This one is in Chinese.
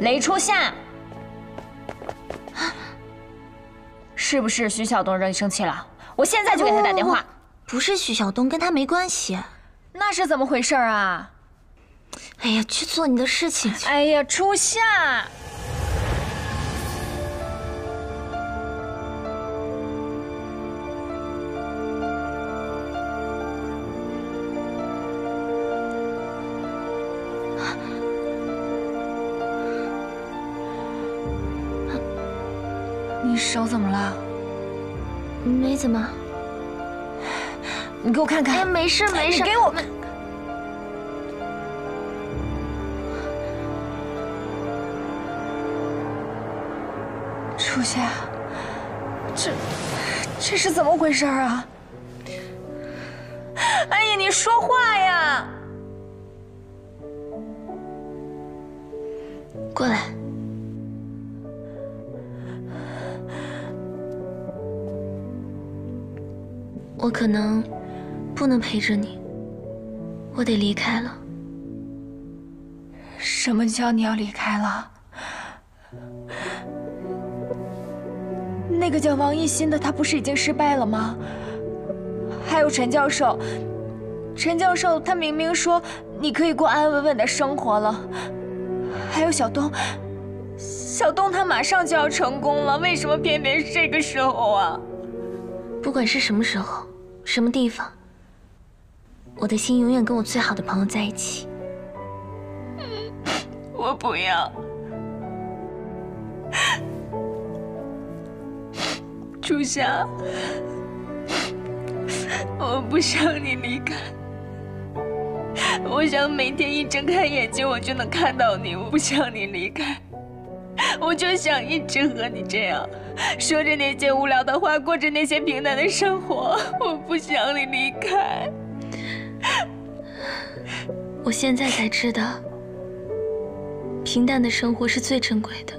雷初夏，是不是徐晓东惹你生气了？我现在就给他打电话。不是徐晓东，跟他没关系。那是怎么回事啊？哎呀，去做你的事情去。哎呀，初夏。你手怎么了？没怎么。你给我看看。哎，没事没事。你给我们。初夏，这这是怎么回事啊？哎呀，你说话呀！过来。我可能不能陪着你，我得离开了。什么叫你要离开了？那个叫王一新的，他不是已经失败了吗？还有陈教授，陈教授他明明说你可以过安安稳稳的生活了。还有小东，小东他马上就要成功了，为什么偏偏是这个时候啊？不管是什么时候。什么地方？我的心永远跟我最好的朋友在一起。我不要，初夏，我不想你离开。我想每天一睁开眼睛，我就能看到你。我不想你离开。我就想一直和你这样，说着那些无聊的话，过着那些平淡的生活。我不想你离开。我现在才知道，平淡的生活是最珍贵的。